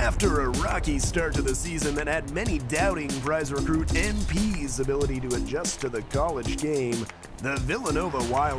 After a rocky start to the season that had many doubting prize recruit MP's ability to adjust to the college game, the Villanova Wild